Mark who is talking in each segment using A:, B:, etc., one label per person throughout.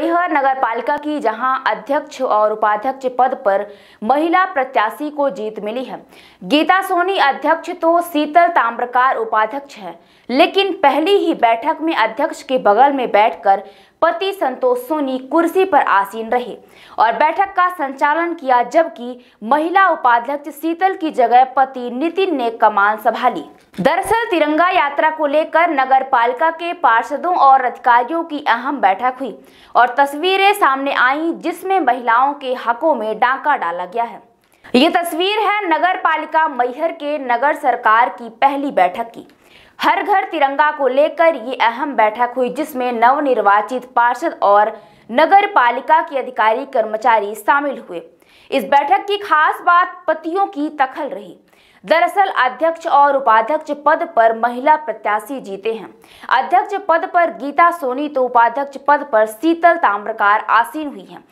A: मैहर नगर पालिका की, जहाँ अध्यक्ष और उपाध्यक्ष पद पर महिला प्रत्याशी को जीत मिली है। गीता सोनी अध्यक्ष तो शीतल ताम्रकार उपाध्यक्ष है, लेकिन पहली ही बैठक में अध्यक्ष के बगल में बैठकर पति संतोष सोनी कुर्सी पर आसीन रहे और बैठक का संचालन किया, जबकि महिला उपाध्यक्ष शीतल की जगह पति नितिन ने कमान संभाली। दरअसल तिरंगा यात्रा को लेकर नगर पालिका के पार्षदों और अधिकारियों की अहम बैठक हुई और तस्वीरें सामने आई, जिसमें महिलाओं के हकों में डाका डाला गया है। ये तस्वीर है नगर पालिका मैहर के नगर सरकार की पहली बैठक की। हर घर तिरंगा को लेकर ये अहम बैठक हुई, जिसमें नवनिर्वाचित पार्षद और नगर पालिका के अधिकारी कर्मचारी शामिल हुए। इस बैठक की खास बात पतियों की दखल रही। दरअसल, अध्यक्ष और उपाध्यक्ष पद पर महिला प्रत्याशी जीते हैं। अध्यक्ष पद पर गीता सोनी तो उपाध्यक्ष पद पर शीतल ताम्रकार आसीन हुई हैं।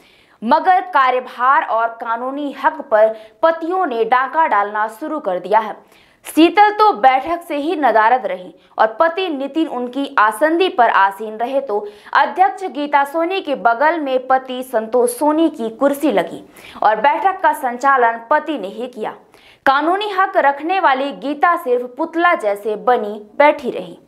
A: मगर कार्यभार और कानूनी हक पर पतियों ने डाका डालना शुरू कर दिया है। शीतल तो बैठक से ही नदारद रही और पति नितिन उनकी आसंदी पर आसीन रहे तो अध्यक्ष गीता सोनी के बगल में पति संतोष सोनी की कुर्सी लगी और बैठक का संचालन पति ने ही किया। कानूनी हक रखने वाली गीता सिर्फ़ पुतला जैसे बनी बैठी रही।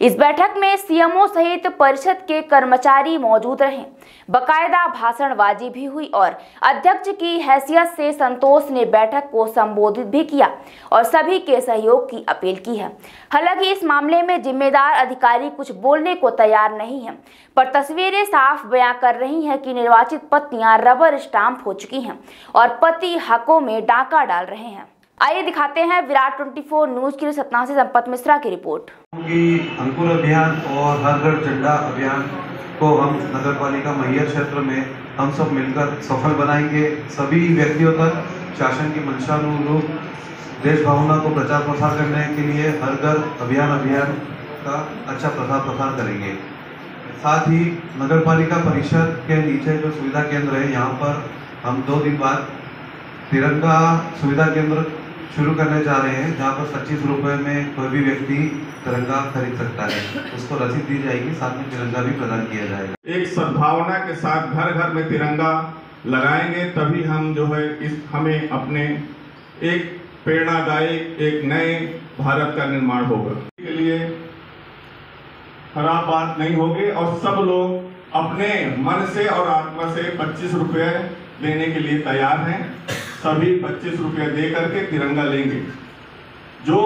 A: इस बैठक में सीएमओ सहित परिषद के कर्मचारी मौजूद रहे। बकायदा भाषणबाजी भी हुई और अध्यक्ष की हैसियत से संतोष ने बैठक को संबोधित भी किया और सभी के सहयोग की अपील की है। हालाँकि इस मामले में जिम्मेदार अधिकारी कुछ बोलने को तैयार नहीं है, पर तस्वीरें साफ़ बयां कर रही हैं कि निर्वाचित पत्नियाँ रबर स्टाम्प हो चुकी हैं और पति हकों में डाका डाल रहे हैं। आइए दिखाते हैं विराट 24 न्यूज़ के लिए सतना से संपत मिश्रा की रिपोर्ट।
B: अंकुर अभियान और हर घर झंडा अभियान को हम नगर पालिका मैहर क्षेत्र में हम सब मिलकर सफल बनाएँगे। सभी व्यक्तियों तक शासन की मंशानुरूप देश भावना को प्रचार प्रसार करने के लिए हर घर अभियान अभियान का अच्छा प्रसार प्रसार करेंगे। साथ ही नगर पालिका परिषद के नीचे जो सुविधा केंद्र है, यहाँ पर हम दो दिन बाद तिरंगा सुविधा केंद्र शुरू करने जा रहे हैं, जहाँ पर पच्चीस रुपए में कोई भी व्यक्ति तिरंगा खरीद सकता है। उसको रसीद दी जाएगी, साथ में तिरंगा भी प्रदान किया जाएगा।
C: एक सद्भावना के साथ घर घर में तिरंगा लगाएँगे, तभी हम जो है इस, हमें अपने एक प्रेरणादायी एक नए भारत का निर्माण होगा। के लिए खराब बात नहीं होगी और सब लोग अपने मन से और आत्मा से 25 रुपए देने के लिए तैयार हैं। सभी पच्चीस रुपया दे करके तिरंगा लेंगे। जो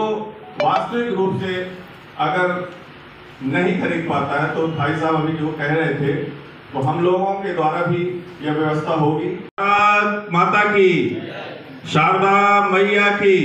C: वास्तविक रूप से अगर नहीं खरीद पाता है तो भाई साहब अभी जो कह रहे थे तो हम लोगों के द्वारा भी यह व्यवस्था होगी। माता की, शारदा मैया की